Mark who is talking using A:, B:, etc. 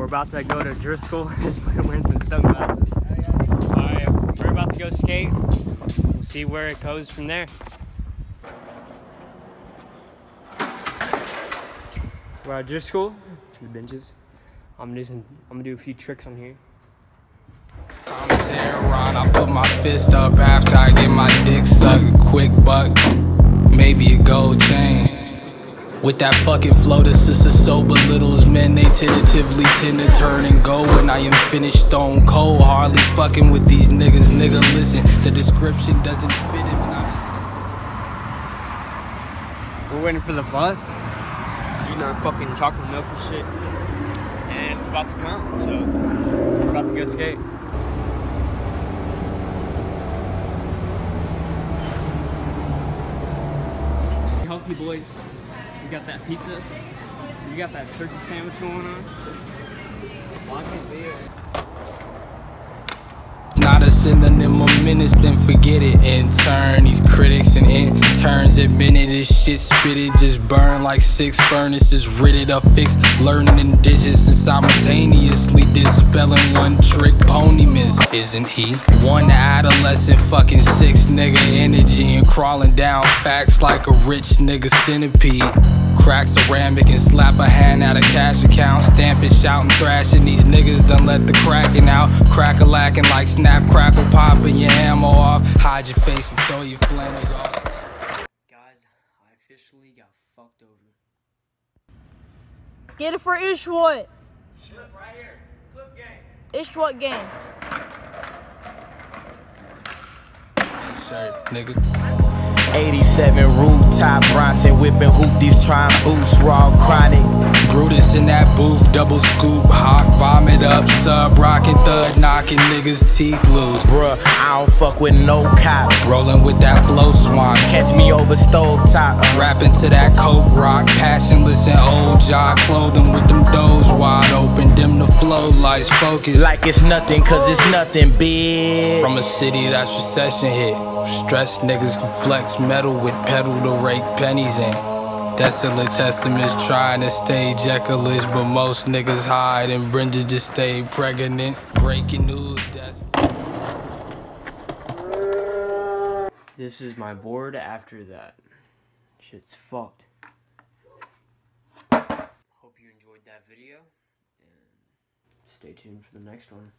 A: We're about to go to Driscoll. He's wearing some sunglasses. Alright, we're about to go skate. We'll see where it goes from there. We're at Driscoll, the benches. I'm gonna do some I'm gonna do a few tricks on here.
B: Ron, I put my fist up after I get my dick sucked. Quick buck, maybe a gold chain. With that fucking flow, the sister so belittles men. They tentatively tend to turn and go when I am finished stone cold. Hardly fucking with these niggas, nigga. Listen, the description doesn't fit it.
A: We're waiting for the bus. Eating our fucking chocolate milk and shit. And it's about to come, so we're about to go skate. Healthy boys. We got that pizza. You got that turkey sandwich going on.
B: Not a synonym of menace, then forget it. And turn, these critics and admitted this shit spitted just burn like six furnaces, ridded up fixed, learning in digits and simultaneously dispelling one trick pony miss. Isn't he? One adolescent fucking six nigga energy and crawling down facts like a rich nigga centipede. Crack ceramic and slap a hand out of cash account. Stamping, shouting, thrashing. These niggas done let the cracking out. Crack a lacking like snap, crackle, popping your ammo off. Hide your face and throw your flannels off.
A: Guys, I officially got fucked over.
C: Get it for Ishwat.
A: Clip right here. Clip game.
C: Ishwat game.
B: Shirt, nigga.
D: 87 rooftop, Bronson whipping hoopties, trying boost, raw chronic.
B: Brutus in that booth, double scoop, hawk, vomit up, sub, rockin' thud, knocking niggas' teeth loose.
D: Bruh, I don't fuck with no cops.
B: Rolling with that flow swan,
D: Catch me over stove top.
B: rapping to that coke rock, passionless and old jaw clothing with them doors wide open, dim the flow lights, focus.
D: Like it's nothing, cause it's nothing, bitch.
B: From a city that's recession hit, stressed niggas can flex metal with pedal to rake pennies in. Desolate testaments trying to stay Jekyll-ish, but most niggas hide and Brenda just stayed pregnant. Breaking news.
A: This is my board after that. Shit's fucked. Hope you enjoyed that video. And stay tuned for the next one.